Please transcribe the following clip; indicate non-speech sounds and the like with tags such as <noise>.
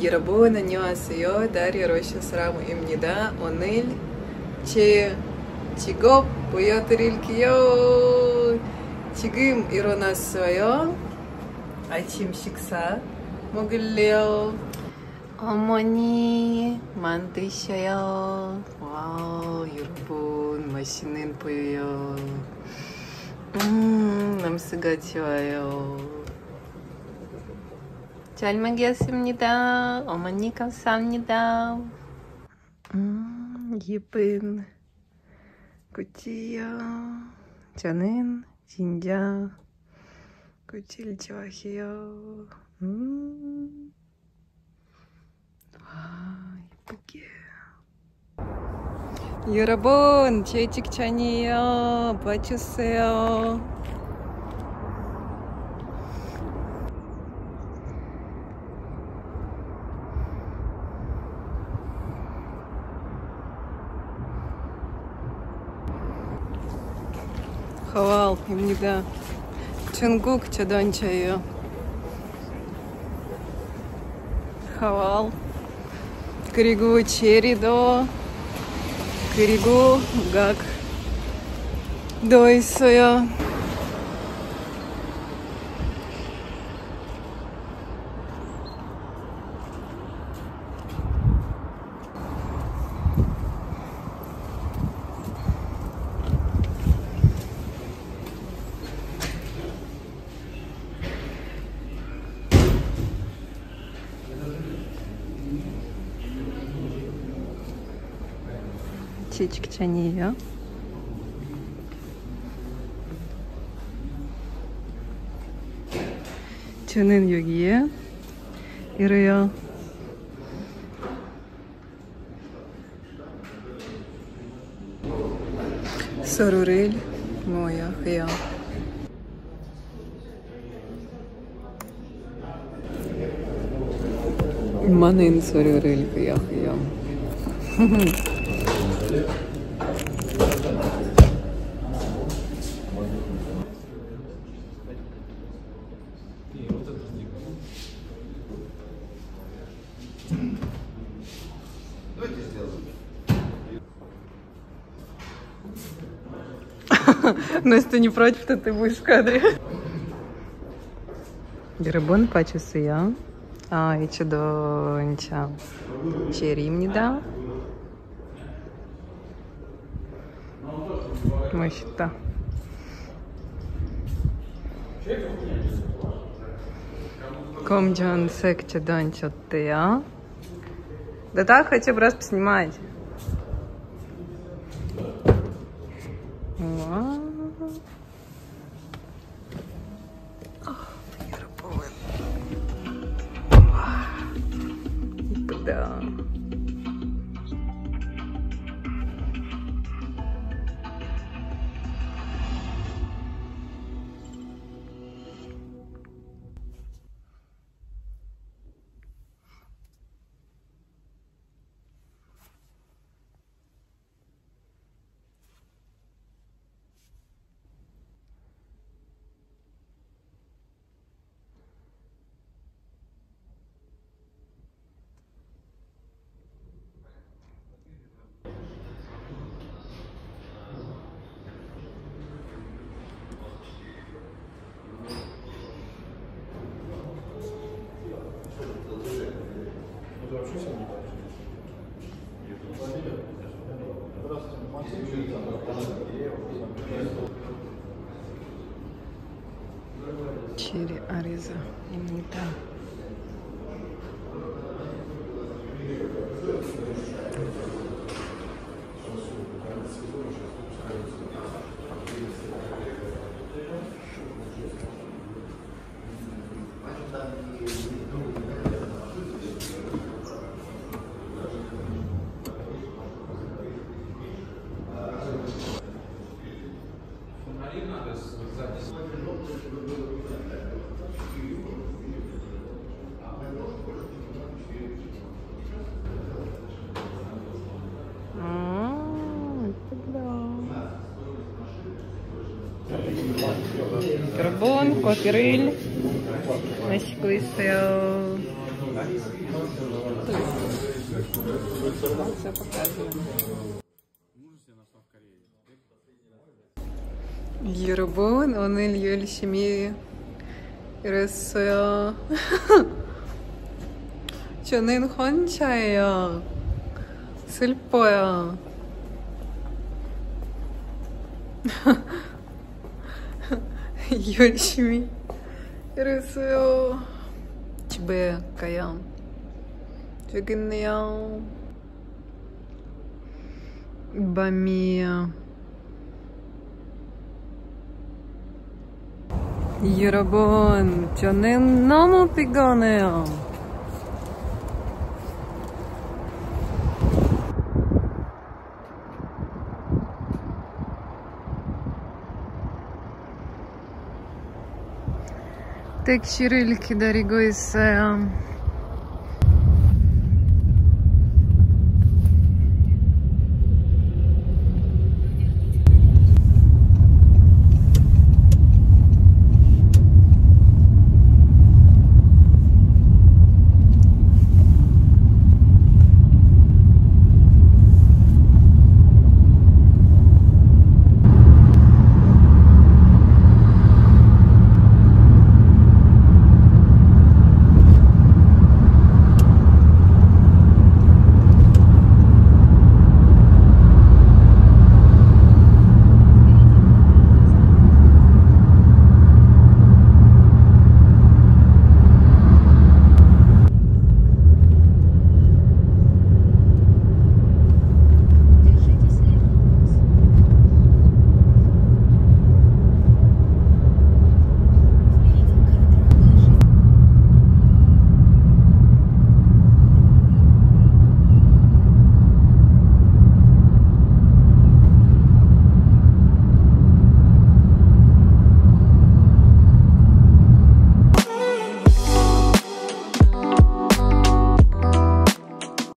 여러분, 안녕하세요. 다리아 러시아 사람입니다. 오늘 제 직업 보여드릴게요. 지금 일어났어요. 아침 식사 먹을래요. 어머니 만드셔요. 와우, 여러분 맛있는 보여요. 음, 냄새가 좋아요. 잘 먹겠습니다. 어머니 감사합니다. 음, 예쁜 꽃이요. 저는 진짜 꽃을 좋아해요. 음, 와, 예쁘게. 여러분, 제 직전이에요. 봐주세요. Хавал, Ильда, Чунгук, Чадон Чайо. Хавал, Кригу Черидо, Кригу Гак, Дойсуя. 요. 하왈. 그리고 체리도 그리고 각도 있어요. 제 직전이에요. 저는 여기에 이래요. 서로를 모여 해요. 많은 서로를 모여 해요. <laughs> <laughs> Настя, не против, что ты будешь в кадре? Дербон паче я. А, и чудо, ничего. Черим не дал. мои счета. Комджан секте данчат ты, а? Да так, хочу просто снимать. Да. Чили Ариза. Не там. Карбон, кофе-риль, значит, выстрел. Все показываем. 여러분 오늘 열심히 일했어요. 저는 혼자예요. 슬퍼요. 열심히 일했어요. 집에 가요. 되겠네요. 밤이 여러분, 저는 너무 피곤해요. 택시를 기다리고 있어요.